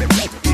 Let's go.